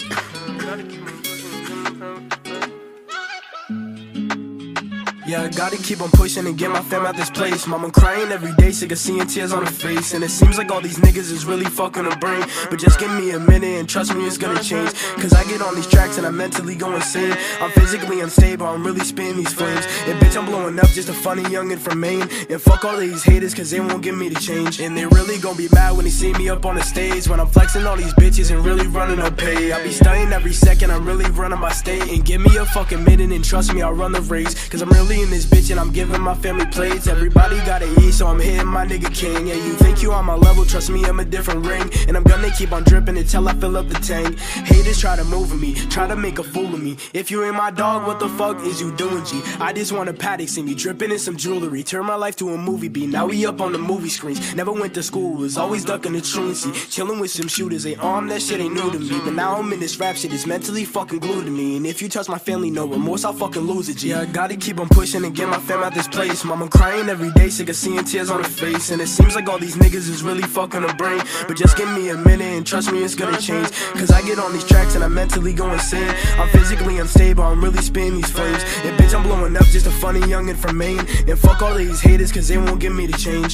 Yeah. Yeah, I gotta keep on pushing and get my fam out this place. Mama crying every day, sick of seeing tears on her face. And it seems like all these niggas is really fucking her brain. But just give me a minute and trust me, it's gonna change. Cause I get on these tracks and I mentally go insane. I'm physically unstable, I'm really spinning these flames. And bitch, I'm blowing up just a funny youngin' from Maine. And fuck all these haters, cause they won't give me the change. And they really gon' be mad when they see me up on the stage. When I'm flexing all these bitches and really running up pay. I be stunning every second, I'm really running my state. And give me a fucking minute and trust me, I'll run the race. Cause I'm really in this bitch and I'm giving my family plates. Everybody gotta eat, so I'm hitting my nigga king. Yeah, you think you on my level, trust me, I'm a different ring. And I'm gonna keep on dripping until I fill up the tank. Haters try to move me, try to make a fool of me. If you ain't my dog, what the fuck is you doing, G? I just want a Patek, see me dripping in some jewelry. Turn my life to a movie beat. Now we up on the movie screens. Never went to school, was always ducking the truancy. Chilling with some shooters, they arm, that shit ain't new to me. But now I'm in this rap shit, it's mentally fucking glued to me. And if you touch my family, no remorse, I'll fucking lose it, G. Yeah, I gotta keep on pushing and get my fam out this place. Mama crying every day, sick of seeing tears on her face. And it seems like all these niggas is really fucking her brain. But just give me a minute and trust me, it's gonna change. Cause I get on these tracks and I'm mentally go insane. I'm physically unstable, I'm really spinning these flames. And bitch, I'm blowing up just a funny youngin' from Maine. And fuck all these haters, cause they won't give me the change.